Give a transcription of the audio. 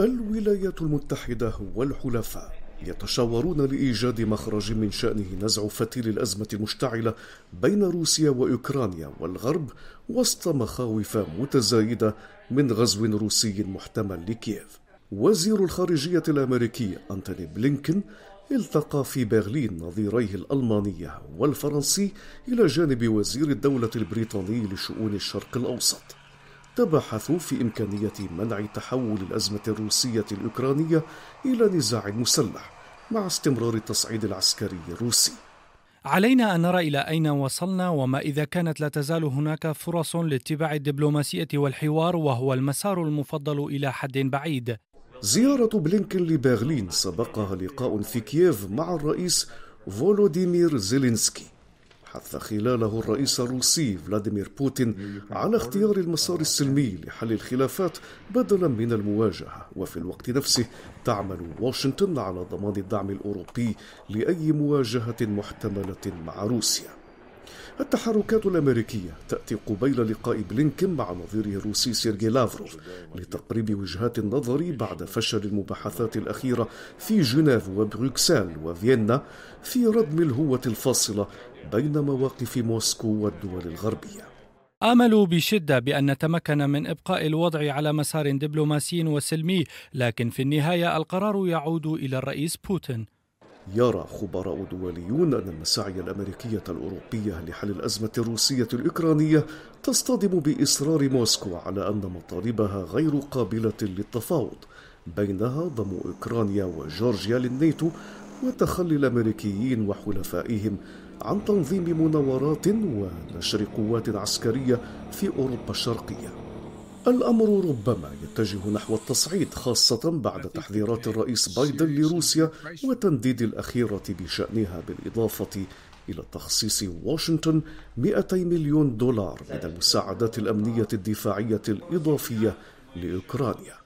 الولايات المتحدة والحلفاء يتشاورون لإيجاد مخرج من شأنه نزع فتيل الأزمة المشتعلة بين روسيا وأوكرانيا والغرب وسط مخاوف متزايدة من غزو روسي محتمل لكييف. وزير الخارجية الأمريكي أنتوني بلينكن التقى في برلين نظيريه الألمانية والفرنسي إلى جانب وزير الدولة البريطاني لشؤون الشرق الأوسط. تبحثوا في إمكانية منع تحول الأزمة الروسية الأوكرانية إلى نزاع مسلح مع استمرار التصعيد العسكري الروسي. علينا أن نرى إلى أين وصلنا وما إذا كانت لا تزال هناك فرص لاتباع الدبلوماسية والحوار وهو المسار المفضل إلى حد بعيد. زيارة بلينكن لبرلين سبقها لقاء في كييف مع الرئيس فولوديمير زيلينسكي حث خلاله الرئيس الروسي فلاديمير بوتين على اختيار المسار السلمي لحل الخلافات بدلا من المواجهة. وفي الوقت نفسه تعمل واشنطن على ضمان الدعم الأوروبي لأي مواجهة محتملة مع روسيا. التحركات الأمريكية تأتي قبيل لقاء بلينكن مع نظيره الروسي سيرجي لافروف لتقريب وجهات النظر بعد فشل المباحثات الأخيرة في جنيف وبروكسل وفيينا في ردم الهوة الفاصلة بين مواقف موسكو والدول الغربية. آملوا بشدة بأن نتمكن من إبقاء الوضع على مسار دبلوماسي وسلمي لكن في النهاية القرار يعود إلى الرئيس بوتين. يرى خبراء دوليون أن المساعي الأمريكية الأوروبية لحل الأزمة الروسية الأوكرانية تصطدم بإصرار موسكو على أن مطالبها غير قابلة للتفاوض. بينها ضم أوكرانيا وجورجيا للناتو وتخلي الأمريكيين وحلفائهم عن تنظيم مناورات ونشر قوات عسكرية في أوروبا الشرقية. الأمر ربما يتجه نحو التصعيد خاصة بعد تحذيرات الرئيس بايدن لروسيا وتنديد الأخيرة بشأنها بالإضافة إلى تخصيص واشنطن 200 مليون دولار من المساعدات الأمنية الدفاعية الإضافية لأوكرانيا.